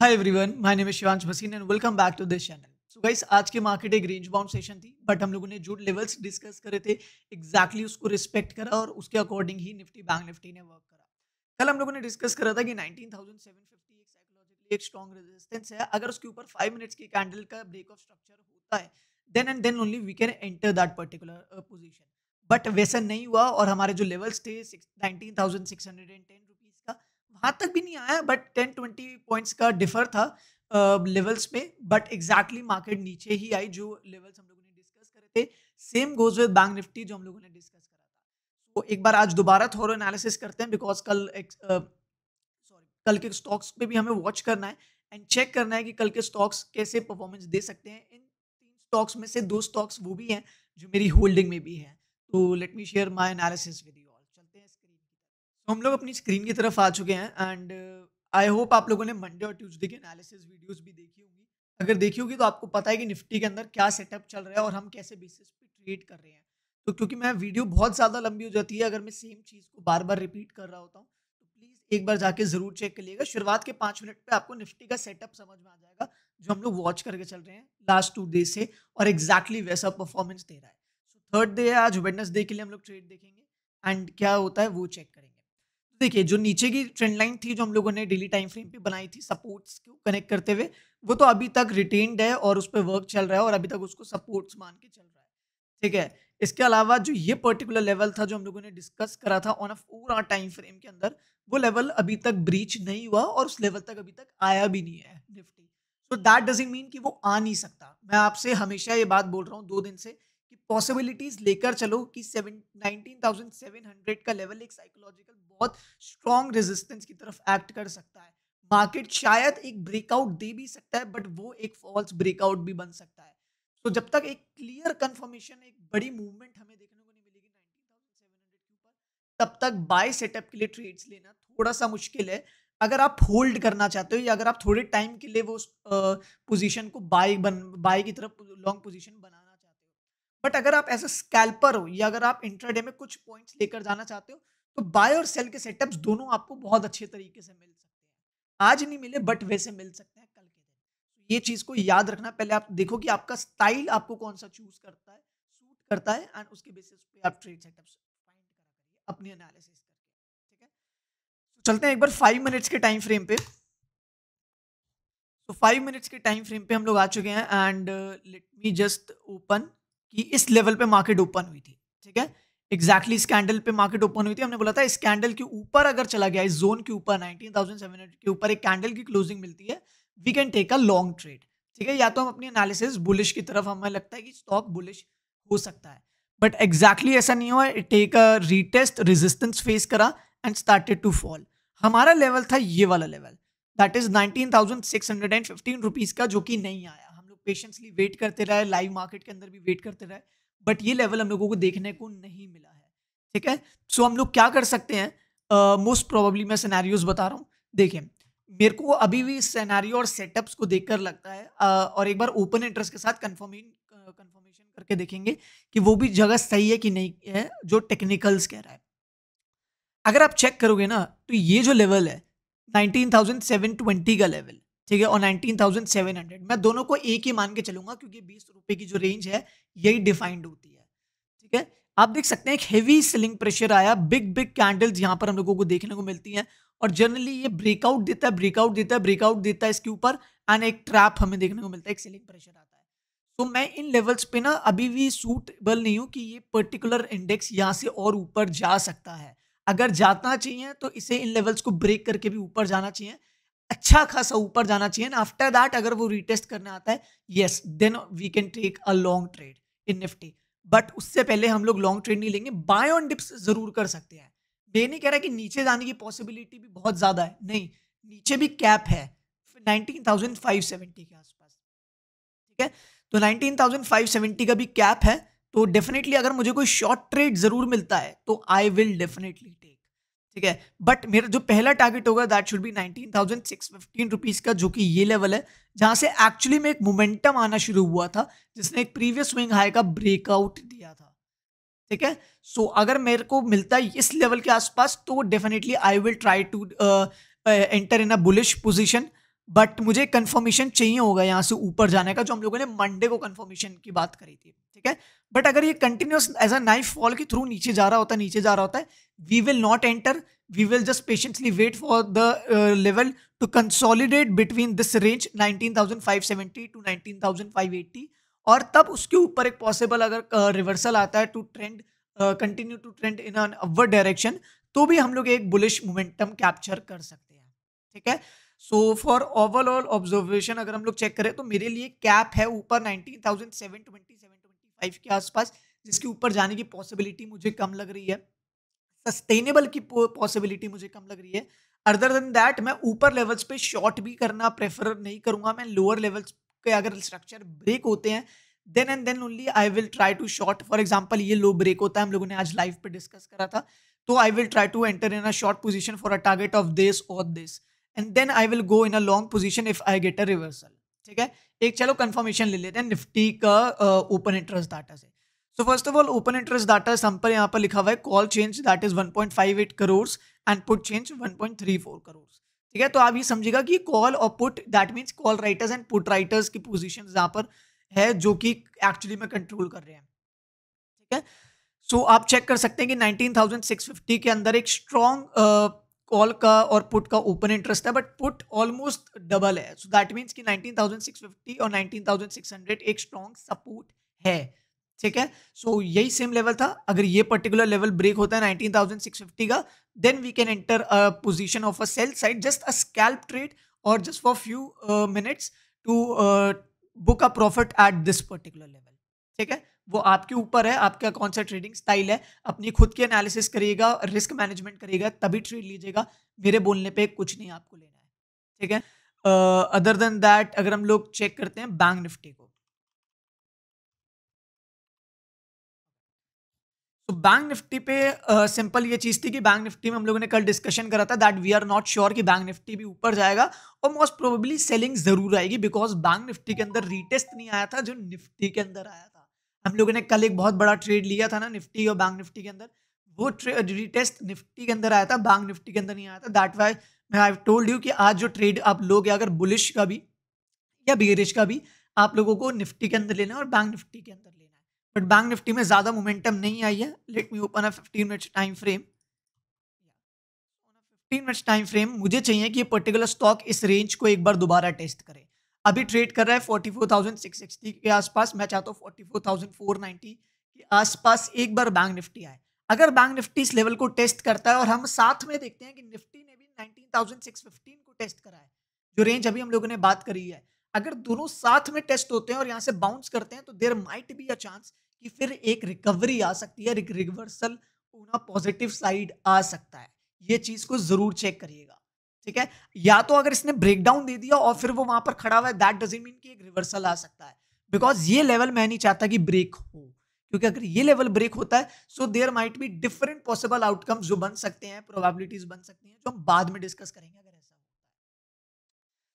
Hi everyone my name Shivansh Bhasin and welcome back to this channel so guys आज के market एक range bound session थी but हम लोगों ने जो लेवल्स डिस्कस करे थे एग्जैक्टली exactly उसको रिस्पेक्ट करा और उसके अकॉर्डिंग ही निफ्टी बैंक निफ्टी ने वर्क करा। कल हम लोगों ने डिस्कस करा था कि 19750 एक साइकोलॉजिकली एक स्ट्रॉन्ग रेजिस्टेंस है। अगर उसके ऊपर 5 मिनट्स की कैंडल का ब्रेक ऑफ़ स्ट्रक्चर होता है then and then only we can enter that particular position but वैसा नहीं हुआ और हमारे जो लेवल्स थे 19610 वहाँ तक भी नहीं आया बट टेन ट्वेंटी पॉइंट्स का डिफर था लेवल्स uh, में बट एग्जैक्टली मार्केट नीचे ही आई जो लेवल्स हम लोगों ने डिस्कस करे थे। Same goes with bank Nifty जो हम लोगों ने डिस्कस करा था। तो एक बार आज दोबारा थोड़ा एनालिसिस करते हैं बिकॉज़ कल सॉरी कल के स्टॉक्स पे भी हमें वॉच करना है एंड चेक करना है कि कल के स्टॉक्स कैसे परफॉर्मेंस दे सकते हैं। इन तीन स्टॉक्स में से दो स्टॉक्स वो भी हैं जो मेरी होल्डिंग में भी हैं। तो let me share my analysis with you तो हम लोग अपनी स्क्रीन की तरफ़ आ चुके हैं एंड आई होप आप लोगों ने मंडे और ट्यूसडे के एनालिसिस वीडियोस भी देखी होंगी। अगर देखी होगी तो आपको पता है कि निफ्टी के अंदर क्या सेटअप चल रहा है और हम कैसे बेसिस पे ट्रेड कर रहे हैं। तो क्योंकि मैं वीडियो बहुत ज़्यादा लंबी हो जाती है, अगर मैं सेम चीज़ को बार बार रिपीट कर रहा होता हूँ तो प्लीज़ एक बार जाके ज़रूर चेक करिएगा। शुरुआत के पाँच मिनट पर आपको निफ्टी का सेटअप समझ में आ जाएगा, जो हम लोग वॉच करके चल रहे हैं लास्ट टू डे से और एग्जैक्टली वैसा परफॉर्मेंस दे रहा है। सो थर्ड डे है, आज वेडनेसडे के लिए हम लोग ट्रेड देखेंगे एंड क्या होता है वो चेक करेंगे। देखिए, जो नीचे की ट्रेंड लाइन थी, जो हम लोगों ने डेली टाइम फ्रेम पे बनाई थी सपोर्ट्स को कनेक्ट करते हुए, वो तो अभी तक रिटेन्ड है और उस पर वर्क चल रहा है और अभी तक उसको सपोर्ट्स मान के चल रहा है। ठीक है? इसके अलावा जो ये पर्टिकुलर लेवल था, जो हम लोगों ने डिस्कस करा था on a four hour time frame के अंदर, वो लेवल अभी तक ब्रीच नहीं हुआ और उस लेवल तक अभी तक आया भी नहीं है Nifty so that doesn't mean कि वो आ नहीं सकता। मैं आपसे हमेशा ये बात बोल रहा हूँ, दो दिन से कि पॉसिबिलिटीज लेकर चलो कि सेवन का लेवल एक साइकोलॉजिकल बहुत स्ट्रॉन्ग रेजिस्टेंस की तरफ़ एक्ट कर सकता है। मार्केट शायद एक ब्रेकआउट दे भी सकता है बट वो एक फॉल्स ब्रेकआउट भी बन सकता है। तो जब तक एक क्लियर कंफर्मेशन एक बड़ी मूवमेंट हमें देखने को नहीं मिलेगी नाइनटीन तब तक बाय सेटअप के लिए ट्रेड्स लेना थोड़ा सा मुश्किल है। अगर आप होल्ड करना चाहते हो या अगर आप थोड़े टाइम के लिए वो पोजीशन को बाय बन बाय की तरफ़ लॉन्ग पोजीशन हो बट अगर आप एज अ स्कैल्पर हो या अगर आप इंट्राडे में कुछ पॉइंट्स लेकर जाना चाहते हो तो बाय और सेल के सेटअप्स दोनों आपको बहुत अच्छे तरीके से मिल सकते हैं। आज नहीं मिले बट वैसे मिल सकते हैं कल के दिन। तो ये चीज़ को याद रखना। पहले आप देखो कि आपका स्टाइल आपको कौन सा चूज़ करता है सूट करता है एंड उसके बेसिस पे आप ट्रेड सेटअप्स फाइंड करा करिए, अपनी एनालिसिस करके। ठीक है? तो चलते हैं एक बार फाइव मिनट्स के टाइम फ्रेम पे। तो फाइव मिनट्स के टाइम फ्रेम पे हम लोग आ चुके हैं and let me just open कि इस लेवल पे मार्केट ओपन हुई थी ठीक है? एग्जैक्टली exactly कैंडल पे मार्केट ओपन हुई थी। हमने बोला था इस कैंडल के ऊपर अगर चला गया इस जोन के ऊपर 19,700 के ऊपर एक कैंडल की क्लोजिंग मिलती है we can take a long trade ठीक है? या तो हम अपनी एनालिसिस बुलिश की तरफ़ हमें लगता है कि स्टॉक बुलिश हो सकता है। बट एग्जैक्टली exactly ऐसा नहीं हुआ it take a retest resistance face करा एंड स्टार्टेड टू फॉल हमारा लेवल था ये वाला level that is nineteen thousand six hundred and fifteen rupees का जो कि नहीं आया। पेशेंसली वेट करते रहे लाइव मार्केट के अंदर भी वेट करते रहे बट ये लेवल हम लोगों को देखने को नहीं मिला है ठीक है? सो so, हम लोग क्या कर सकते हैं? मोस्ट uh, प्रोबेबली मैं सिनेरियोज बता रहा हूँ। देखिए मेरे को अभी भी सिनेरियो और सेटअप्स को देखकर लगता है uh, और एक बार ओपन इंटरेस्ट के साथ कंफर्मेशन कंफर्मेशन करके देखेंगे कि वो भी जगह सही है कि नहीं है जो टेक्निकल्स कह रहा है। अगर आप चेक करोगे ना तो ये जो लेवल है 19,720 का लेवल ठीक है और 19,700 मैं दोनों को एक ही मान के चलूँगा क्योंकि बीस रुपए की जो रेंज है यही डिफाइंड होती है। ठीक है? आप देख सकते हैं एक हेवी सेलिंग प्रेशर आया बिग बिग कैंडल्स यहाँ पर हम लोगों को देखने को मिलती हैं। और जनरली ये ब्रेकआउट देता है ब्रेकआउट देता है ब्रेकआउट देता है इसके ऊपर एंड एक ट्रैप हमें देखने को मिलता है एक सेलिंग प्रेशर आता है। तो मैं इन लेवल्स पे ना अभी भी सूटेबल नहीं हूँ कि ये पर्टिकुलर इंडेक्स यहाँ से और ऊपर जा सकता है। अगर जाना चाहिए तो इसे इन लेवल्स को ब्रेक करके भी ऊपर जाना चाहिए। अच्छा खासा ऊपर जाना चाहिए आफ्टर दैट अगर वो रिटेस्ट करने आता है yes then we can take a long trade in Nifty but उससे पहले हम लोग लॉन्ग ट्रेड नहीं लेंगे बाय ऑन डिप्स ज़रूर कर सकते हैं। मैं नहीं कह रहा कि नीचे जाने की पॉसिबिलिटी भी बहुत ज़्यादा है नहीं नीचे भी कैप है 19,570 के आसपास। ठीक है? तो 19,570 का भी कैप है तो डेफिनेटली अगर मुझे कोई शॉर्ट ट्रेड ज़रूर मिलता है तो आई विल डेफिनेटली टेक ठीक है? बट मेरा जो पहला टारगेट होगा that should be nineteen thousand six fifteen rupees का, जो कि ये लेवल है, जहाँ से एक्चुअली में एक मोमेंटम आना शुरू हुआ था, जिसने एक प्रीवियस स्विंग हाई का ब्रेकआउट दिया था। ठीक है? सो अगर मेरे को मिलता है इस लेवल के आसपास तो definitely I will try to enter in a bullish position but मुझे कंफर्मेशन चाहिए होगा यहाँ से ऊपर जाने का जो हम लोगों ने मंडे को कंफर्मेशन की बात करी थी ठीक है? बट अगर ये continues as a knife fall के थ्रू नीचे जा रहा होता है नीचे जा रहा होता है we will not enter we will just patiently wait for the level to consolidate between this range 19,570 to 19,580 और तब उसके ऊपर एक पॉसिबल अगर रिवर्सल uh, आता है to trend continue to trend in an our direction तो भी हम लोग एक बुलिश मोमेंटम कैप्चर कर सकते हैं ठीक है? सो फॉर ओवरऑल ऑब्जर्वेशन अगर हम लोग चेक करें तो मेरे लिए कैप है ऊपर 19,727 के आसपास जिसके ऊपर जाने की पॉसिबिलिटी मुझे कम लग रही है। सस्टेनेबल की पॉसिबिलिटी मुझे कम लग रही है। अदर देन दैट मैं ऊपर लेवल्स पे शॉर्ट भी करना प्रेफर नहीं करूँगा। मैं लोअर लेवल्स के अगर स्ट्रक्चर ब्रेक होते हैं then and then only I will try to short for example ये लो ब्रेक होता है हम लोगों ने आज लाइव पे डिस्कस करा था। तो I will try to enter in a short position for a target of this और this and then I will go in a long position if I get a reversal ठीक है? एक चलो confirmation ले लेते हैं निफ्टी का open interest data से so. First of all open interest data sum पर यहाँ पर लिखा हुआ है call change that is 1.58 crore and put change 1.34 crore ठीक है? तो आप ये समझिएगा कि कॉल और put that means call writers and put writers की पोजिशन यहाँ पर है जो कि एक्चुअली में कंट्रोल कर रहे हैं। ठीक है? सो so, आप चेक कर सकते हैं कि 19,650 के अंदर एक स्ट्रॉन्ग कॉल का और पुट का ओपन इंटरेस्ट है बट पुट ऑलमोस्ट डबल है सो दैट मीन्स कि 19,650 और 19,600 एक स्ट्रॉन्ग सपोर्ट है ठीक है सो so, यही सेम लेवल था अगर ये पर्टिकुलर लेवल ब्रेक होता है 19,650 का then we can enter a position of a sell side just a scalp trade और just for few minutes to book a profit at this particular level ठीक है वो आपके ऊपर है आपका कौन सा ट्रेडिंग स्टाइल है अपनी खुद की एनालिसिस करिएगा रिस्क मैनेजमेंट करिएगा तभी ट्रेड लीजिएगा। मेरे बोलने पे कुछ नहीं आपको लेना है ठीक है? अदर देन दैट अगर हम लोग चेक करते हैं बैंक निफ्टी को। तो बैंक निफ्टी पे सिंपल uh, ये चीज़ थी कि बैंक निफ्टी में हम लोगों ने कल डिस्कशन करा था that we are not sure कि बैंक निफ्टी भी ऊपर जाएगा और मोस्ट प्रोबेबली सेलिंग ज़रूर आएगी बिकॉज़ बैंक निफ्टी के अंदर रीटेस्ट नहीं आया था जो निफ्टी के अंदर आया था। हम लोगों ने कल एक बहुत बड़ा ट्रेड लिया था ना, निफ्टी और बैंक निफ्टी के अंदर। वो रीटेस्ट निफ्टी के अंदर आया था बैंक निफ्टी के अंदर नहीं आया था। दैट वाई मैं आई टोल्ड यू कि आज जो ट्रेड आप लोग, अगर बुलिश का भी या बेरिश का भी, आप लोगों को निफ्टी के अंदर लेना है और बैंक निफ्टी के अंदर लेना है। बट बैंक निफ्टी में ज़्यादा मोमेंटम नहीं आई है। Let me open a fifteen minutes time frame fifteen minutes time frame मुझे चाहिए कि ये पर्टिकुलर स्टॉक इस रेंज को एक बार दोबारा टेस्ट करे। अभी ट्रेड कर रहा है forty four thousand six sixty के आसपास। मैं चाहता हूँ forty four thousand four ninety के आसपास एक बार बैंक निफ्टी आए। अगर बैंक निफ्टी इस लेवल को टेस्ट करता है और हम साथ में देखते हैं कि निफ्टी ने भी नाइनटीन थाउज़ेंड सिक्स फिफ्टीन को टेस्ट करा है, जो रेंज अभी हम लोगों ने बात करी है। अगर दोनों साथ में टेस्ट होते हैं और यहाँ से बाउंस करते हैं तो there might be a chance कि फिर एक रिकवरी आ सकती है रिवर्सल पॉजिटिव साइड आ सकता है। ये चीज़ को ज़रूर चेक करिएगा। ठीक है? या तो अगर इसने ब्रेकडाउन दे दिया और फिर वो वहाँ पर खड़ा हुआ है दैट डजेंट मीन कि एक रिवर्सल आ सकता है। बिकॉज़ ये लेवल मैं नहीं चाहता कि ब्रेक हो। क्योंकि अगर ये लेवल ब्रेक होता है so there might be different possible outcomes जो बन सकते हैं प्रोबेबिलिटीज बन सकती हैं, जो हम बाद में डिस्कस करेंगे अगर ऐसा होता है।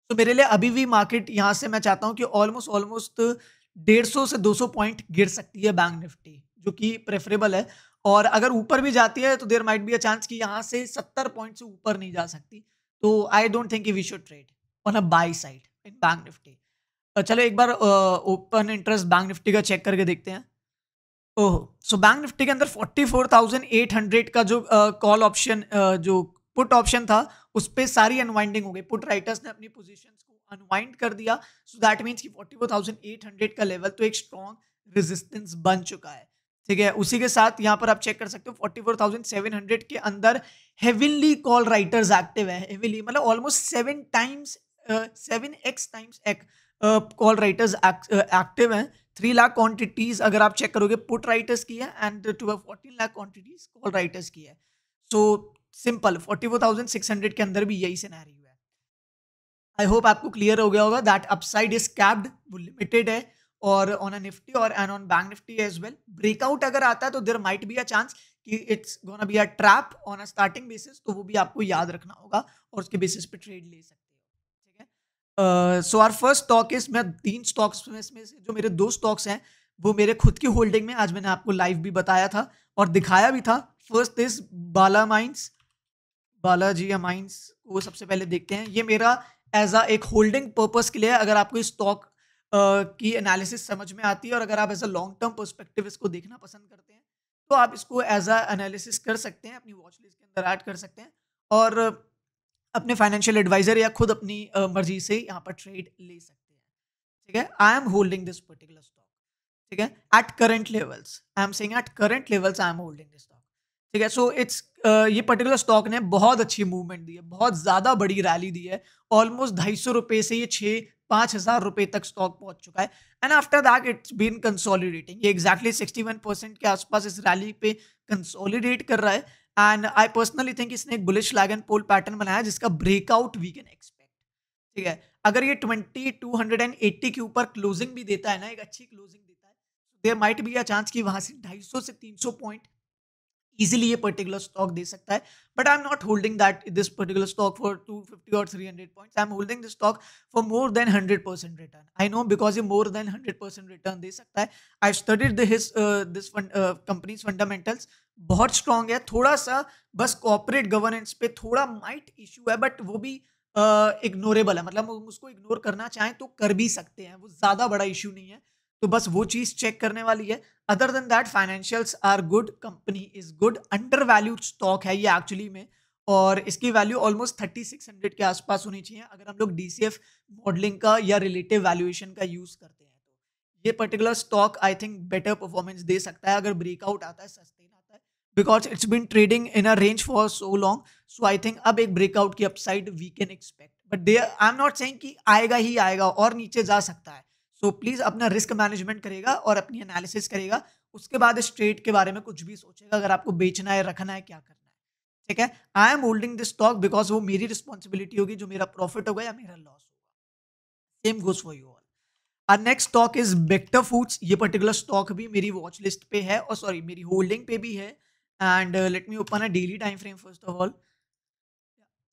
तो मेरे लिए अभी भी मार्केट यहाँ से मैं चाहता हूँ कि ऑलमोस्ट ऑलमोस्ट डेढ़ सौ से दो सौ पॉइंट गिर सकती है बैंक निफ्टी जो कि प्रेफरेबल है। और अगर ऊपर भी जाती है तो there might be a chance कि यहाँ से सत्तर पॉइंट से ऊपर नहीं जा सकती। तो I don't think we should trade on a buy side in bank Nifty चलो एक बार ओपन इंटरेस्ट बैंक निफ्टी का चेक करके देखते हैं। ओह सो बैंक निफ्टी के अंदर forty four thousand eight hundred का जो कॉल uh, ऑप्शन uh, जो पुट ऑप्शन था उस पर सारी अनवाइंडिंग हो गई। पुट राइटर्स ने अपनी पोजिशन को अनवाइंड कर दिया। सो दैट मीन्स की फोर्टी का लेवल तो एक स्ट्रॉन्ग रेजिस्टेंस बन चुका है। ठीक है? उसी के साथ यहाँ पर आप चेक कर सकते हो forty four thousand seven hundred के अंदर हेविली कॉल राइटर्स एक्टिव है। हेविली मतलब almost seven times seven x times एक कॉल राइटर्स एक्टिव हैं। थ्री लाख क्वांटिटीज अगर आप चेक करोगे पुट राइटर्स की है and two fourteen lakh quantities call writers की है। So simple forty four thousand six hundred के अंदर भी यही सिनेरियो है। आई होप आपको क्लियर हो गया होगा दैट अपसाइड इज़ कैप्ड वो लिमिटेड है। और ऑन अ निफ्टी और and on bank Nifty as well breakout अगर आता है तो there might be a chance कि it's gonna be a trap on a starting basis तो वो भी आपको याद रखना होगा और उसके बेसिस पे ट्रेड ले सकते हो। ठीक है? So our first stock is मैं तीन स्टॉक्स में इसमें से जो मेरे दो स्टॉक्स हैं, वो मेरे खुद की होल्डिंग में, आज मैंने आपको लाइव भी बताया था और दिखाया भी था। First is Bala mines Balaji mines को सबसे पहले देखते हैं। ये मेरा एज अ एक होल्डिंग पर्पस के लिए अगर आपको स्टॉक की एनालिसिस समझ में आती है और अगर आप as a long term perspective इसको देखना पसंद करते हैं तो आप इसको एज अ एनालिसिस कर सकते हैं, अपनी वॉच लिस्ट के अंदर ऐड कर सकते हैं और अपने फाइनेंशियल एडवाइजर या खुद अपनी मर्ज़ी से यहाँ पर ट्रेड ले सकते हैं। ठीक है? I am holding this particular stock ठीक है? At current levels I am saying at current levels I am holding this stock ठीक है? सो इट्स ये पर्टिकुलर स्टॉक ने बहुत अच्छी मूवमेंट दी है, बहुत ज़्यादा बड़ी रैली दी है। ऑलमोस्ट ढाई सौ रुपये से ये छः पाँच हज़ार रुपये तक स्टॉक पहुँच चुका है। And after that it's been consolidating ये एक्जैक्टली सिक्सटी वन परसेंट के आसपास इस रैली पे कंसोलिडेट कर रहा है। एंड आई पर्सनली थिंक इसने एक bullish flag and pole pattern बनाया जिसका ब्रेकआउट वी कैन एक्सपेक्ट ठीक है? अगर ये twenty two hundred and eighty के ऊपर क्लोजिंग भी देता है ना, एक अच्छी क्लोजिंग देता है there might be a chance कि वहाँ से ढाई सौ से तीन सौ पॉइंट इजिली ये पर्टिकुलर स्टॉक दे सकता है but I am not holding that this particular stock for 250 और 300 points I am holding this stock for more than 100 percent return I know because ये मोर देन 100 परसेंट रिटर्न दे सकता है. I studied this this company's fundamentals बहुत strong है. थोड़ा सा बस कॉपरेट गवर्नेंस पे थोड़ा माइट इशू है बट वो भी इग्नोरेबल uh, है. मतलब उसको इग्नोर करना चाहें तो कर भी सकते हैं. वो ज़्यादा बड़ा इशू नहीं है. तो बस वो चीज़ चेक करने वाली है। Other than that financials are good company is good under valued stock है ये एक्चुअली में, और इसकी value almost thirty six hundred के आसपास होनी चाहिए। अगर हम लोग डी सी एफ़ मॉडलिंग का या रिलेटिव वैल्यूएशन का यूज़ करते हैं तो ये particular stock I think better performance दे सकता है। अगर ब्रेकआउट आता है सस्टेन आता है because it's been trading in a range for so long so I think अब एक ब्रेकआउट की upside we can expect but they I am not saying कि आएगा ही आएगा, और नीचे जा सकता है। सो so, प्लीज़ अपना रिस्क मैनेजमेंट करेगा और अपनी एनालिसिस करेगा। उसके बाद इस ट्रेड के बारे में कुछ भी सोचेगा अगर आपको बेचना है रखना है क्या करना है। ठीक है? I am holding this stock because वो मेरी रिस्पॉन्सिबिलिटी होगी जो मेरा प्रॉफिट होगा या मेरा लॉस होगा। Same goes for you all our next stock is Bector foods ये पर्टिकुलर स्टॉक भी मेरी वॉच लिस्ट पे है और सॉरी मेरी होल्डिंग पे भी है। And let me open a daily time frame first of all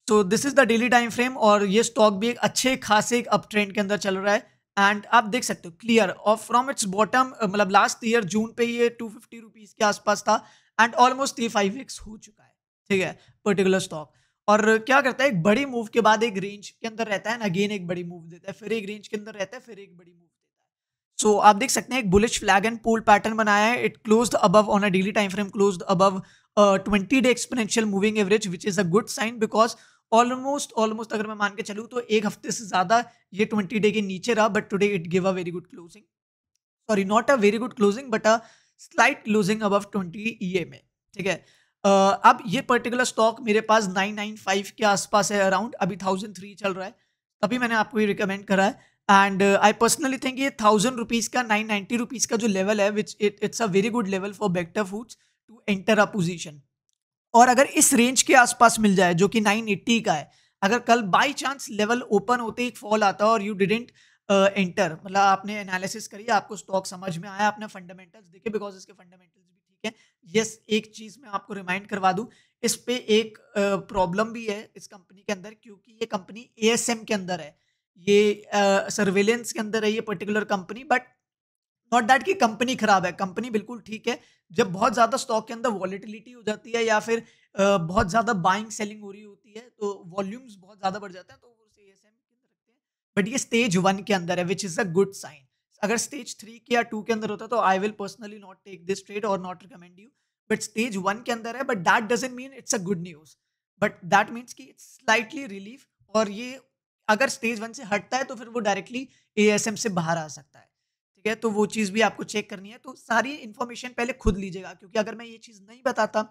so this is the daily time frame और ये स्टॉक भी एक अच्छे खासे एक अप ट्रेंड के अंदर चल रहा है। एंड आप देख सकते हो क्लियर और फ्रॉम इट्स बॉटम मतलब लास्ट ईयर जून पे ये टू फिफ्टी रुपीज़ के आसपास था and almost three five x हो चुका है ठीक है पर्टिकुलर स्टॉक और क्या करता है एक बड़ी मूव के बाद एक रेंज के अंदर रहता है अगेन एक बड़ी मूव देता है फिर एक रेंज के अंदर रहता है फिर एक बड़ी मूव देता है. सो so, आप देख सकते हैं एक bullish flag and pole pattern बनाया है it close above on a daily time frame close above twenty day exponential moving average which is a good sign because almost almost अगर मैं मान के चलूँ तो एक हफ़्ते से ज़्यादा ये ट्वेंटी डे के नीचे रहा but today it give a very good closing sorry not a very good closing but a slight loosing above twenty E में ठीक है? uh, अब ये पर्टिकुलर स्टॉक मेरे पास नाइन नाइन फाइव के आसपास है अराउंड अभी थाउज़ेंड थ्री चल रहा है तभी मैंने आपको ये रिकमेंड करा है एंड आई पर्सनली थिंक ये थाउज़ेंड रुपीज़ का नाइन नाइन्टी रुपीज़ का जो लेवल है which it it's a very good level for better foods to enter a position और अगर इस रेंज के आसपास मिल जाए जो कि 980 का है अगर कल बाई चांस लेवल ओपन होते ही फॉल आता और यू डिडेंट एंटर मतलब आपने एनालिसिस करी आपको स्टॉक समझ में आया आपने फंडामेंटल्स देखे बिकॉज़ इसके फंडामेंटल्स भी ठीक है। यस एक चीज़ मैं आपको रिमाइंड करवा दूँ इस पे एक प्रॉब्लम uh, भी है इस कंपनी के अंदर क्योंकि ये कंपनी एएसएम के अंदर है। ये सर्वेलेंस uh, के अंदर है ये particular company but not that कि कंपनी खराब है। कंपनी बिल्कुल ठीक है। जब बहुत ज़्यादा स्टॉक के अंदर वॉलिटिलिटी हो जाती है या फिर बहुत ज़्यादा बाइंग सेलिंग हो रही होती है तो वॉल्यूम्स बहुत ज़्यादा बढ़ जाते हैं तो एस एम बट ये स्टेज वन के अंदर है which is a good sign अगर स्टेज थ्री के या टू के अंदर होता तो I will personally not take this trade और not recommend you but stage one के अंदर है but that doesn't mean it's a good news but that means कि इट्स स्लाइटली रिलीफ और ये अगर स्टेज वन से हटता है तो फिर वो डायरेक्टली ए से बाहर आ सकता है। है तो वो चीज़ भी आपको चेक करनी है। तो सारी इन्फॉर्मेशन पहले खुद लीजिएगा, क्योंकि अगर मैं ये चीज़ नहीं बताता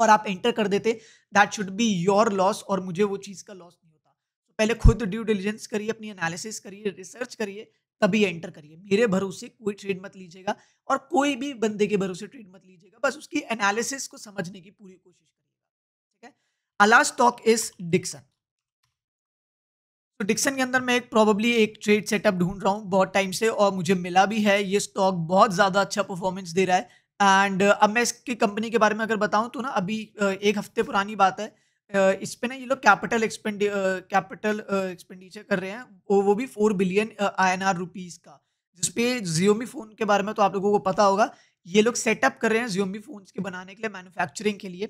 और आप एंटर कर देते that should be your loss और मुझे वो चीज़ का लॉस नहीं होता। तो पहले खुद ड्यू डिलीजेंस करिए, अपनी एनालिसिस करिए रिसर्च करिए, तभी एंटर करिए। मेरे भरोसे कोई ट्रेड मत लीजिएगा और कोई भी बंदे के भरोसे ट्रेड मत लीजिएगा, बस उसकी एनालिसिस को समझने की पूरी कोशिश करिएगा, ठीक है? अला स्टॉक इज़ डिक्सन तो डिक्सन के अंदर मैं एक प्रॉब्ली एक ट्रेड सेटअप ढूंढ रहा हूँ, बहुत टाइम से और मुझे मिला भी है। ये स्टॉक बहुत ज़्यादा अच्छा परफॉर्मेंस दे रहा है। एंड अब मैं इसकी कंपनी के बारे में अगर बताऊँ तो ना, अभी एक हफ़्ते पुरानी बात है। इस पर ना ये लोग कैपिटल एक्सपेंड कैपिटल एक्सपेंडिचर कर रहे हैं। वो वो भी four billion I N R rupees का। जिसपे जियोमी फ़ोन के बारे में तो आप लोगों को पता होगा, ये लोग सेटअप कर रहे हैं जियोमी फ़ोन्स के बनाने के लिए मैन्युफैक्चरिंग के लिए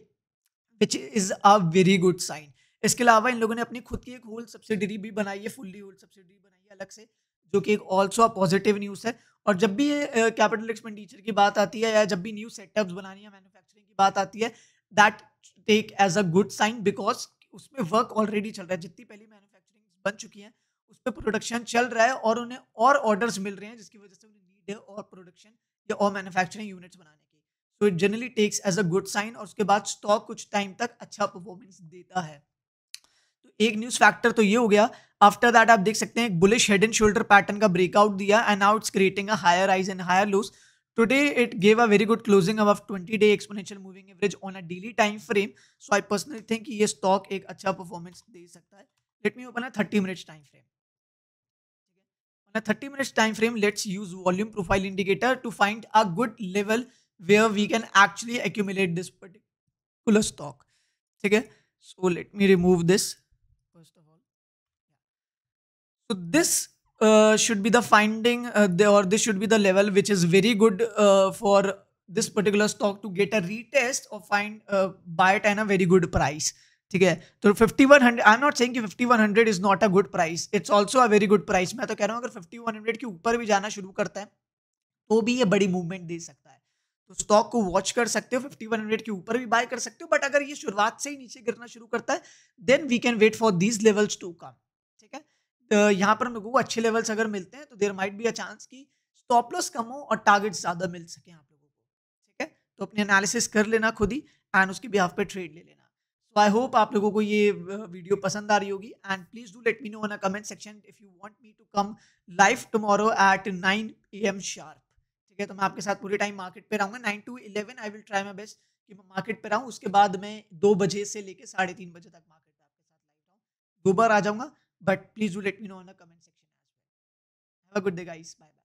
which is a very good sign इसके अलावा इन लोगों ने अपनी खुद की एक होल सब्सिडरी भी बनाई है फुल्ली होल सब्सिडरी बनाई है अलग से, जो कि एक ऑल्सो पॉजिटिव न्यूज़ है। और जब भी ये कैपिटल एक्सपेंडिचर की बात आती है या जब भी न्यू सेटअप्स बनानी है मैन्युफैक्चरिंग की बात आती है that take as a good sign because उसमें वर्क ऑलरेडी चल रहा है। जितनी पहली मैन्युफैक्चरिंग बन चुकी है, उस पर प्रोडक्शन चल रहा है और उन्हें और ऑर्डर्स मिल रहे हैं, जिसकी वजह से उन्हें नीड है और प्रोडक्शन या और मैन्युफैक्चरिंग यूनिट्स बनाने की। So it generally takes as a good sign और उसके बाद स्टॉक कुछ टाइम तक अच्छा परफॉर्मेंस देता है। तो एक न्यूज़ फैक्टर तो ये हो गया। आफ्टर दैट आप देख सकते हैं bullish head and shoulder pattern का ब्रेकआउट दिया and now it's creating a higher highs and higher lows today it gave a very good closing above twenty day exponential moving average on a daily time frame so I personally think ये stock एक अच्छा performance दे सकता है। Let me open a thirty minutes time frame thirty minutes time frame let's use volume profile indicator to find a good level where we can actually accumulate this particular stock ठीक है? So let me remove this So this uh, should be the finding uh, the, or this should be the level which is very good uh, for this particular stock to get a retest or find uh, buy it at a very good price. ठीक है? तो 5100 आई am not saying कि 5100 is not a good price it's also a very good price मैं तो कह रहा हूँ अगर 5100 के ऊपर भी जाना शुरू करता है तो भी ये बड़ी मूवमेंट दे सकता है। तो स्टॉक को वॉच कर सकते हो 5100 के ऊपर भी बाय कर सकते हो बट अगर ये शुरुआत से ही नीचे गिरना शुरू करता है then we can wait for these levels to come यहाँ पर लोगों को अच्छे लेवल्स अगर मिलते हैं तो there might be a chance कि स्टॉप लॉस कम हो और टारगेट ज़्यादा मिल सके आप लोगों को, ठीक है? तो अपने एनालिसिस कर लेना खुद ही एंड उसके बिहाफ पे ट्रेड ले लेना। सो आई होप आप लोगों को ये वीडियो पसंद आ रही होगी and please do let me know in comment section if you want me to come live tomorrow at nine A M sharp ठीक है? तो मैं आपके साथ पूरे टाइम मार्केट पे रहूँगा nine to eleven I will try my best कि मैं मार्केट पे रहूँ, उसके बाद मैं दो बजे से लेकर साढ़े तीन बजे तक मार्केट पे आपके साथ लाइव रहूँ। दो बार आ जाऊँगा। But please do let me know in the comment section as well. Have a good day guys. Bye